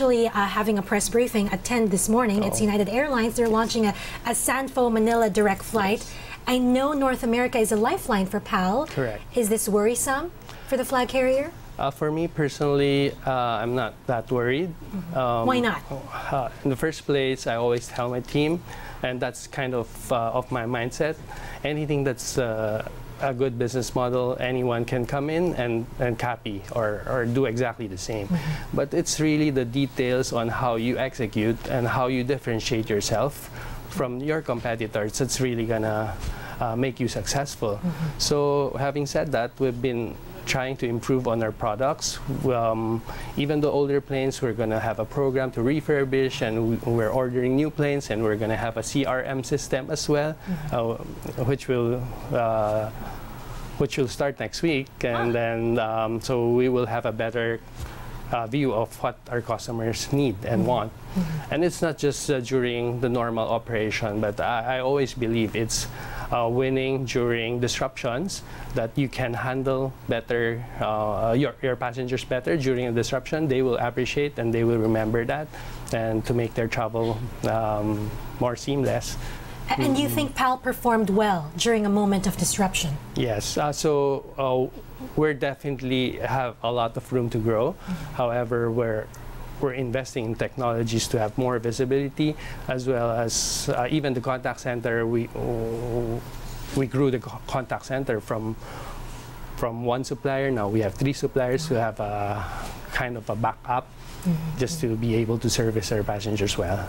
actually uh, having a press briefing at 10 this morning. It's Oh. United Airlines. They're launching a, a Sanfo Manila direct flight. I know North America is a lifeline for PAL. Correct. Is this worrisome for the flag carrier? Uh, for me personally, uh, I'm not that worried. Um, Why not? uh, in the first place, I always tell my team, and that's kind of uh, of my mindset. Anything that's uh, a good business model, anyone can come in and, and copy or, or do exactly the same. But it's really the details on how you execute and how you differentiate yourself from your competitors that's really gonna uh, make you successful. So having said that, we've been trying to improve on our products. Um, even the older planes, we're going to have a program to refurbish, and we- we're ordering new planes, and we're going to have a CRM system as well, uh, which will. Uh, which will start next week, and then um, so we will have a better uh, view of what our customers need and want. And it's not just uh, during the normal operation, but I, I always believe it's uh, winning during disruptions that you can handle better uh, your, your passengers better during a disruption. They will appreciate and they will remember that, and to make their travel um, more seamless. And you think PAL performed well during a moment of disruption? Yes, uh, so uh, we're definitely have a lot of room to grow. However, we're we're investing in technologies to have more visibility, as well as uh, even the contact center. We we grew the co- contact center from from one supplier. Now we have three suppliers who have a kind of a backup, just to be able to service our passengers well.